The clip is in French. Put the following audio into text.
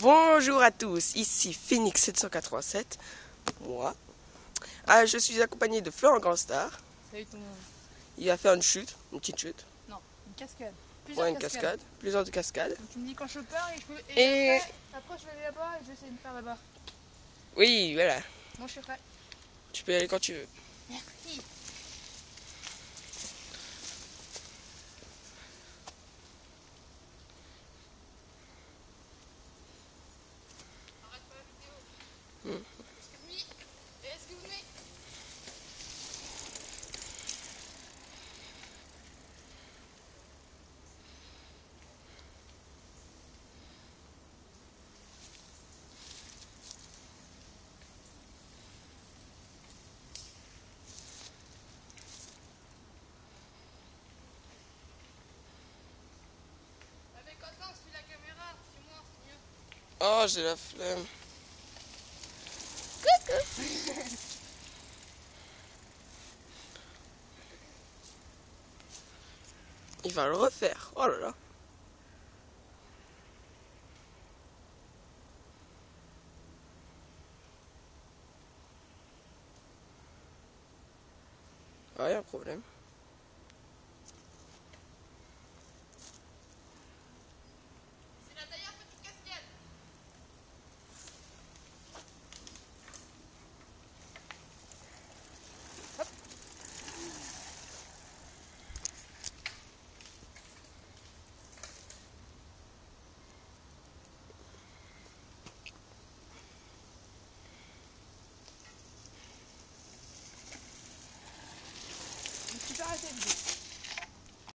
Bonjour à tous, ici Phoenix 787, moi. Ah, je suis accompagné de Florent Grandstar. Salut tout le monde. Il va faire une chute, une petite chute. Non, une cascade. Plusieurs Ouais, une cascade, plusieurs de cascades. Donc tu me dis quand je pars et je peux. Et- Et, après, après, je vais aller là-bas et je vais essayer de faire là-bas. Oui, voilà, Moi je suis prêt. tu peux y aller quand tu veux. Merci. Oh, j'ai la flemme. Il va le refaire. Oh là là. Ah, y a un problème. Güzel de bir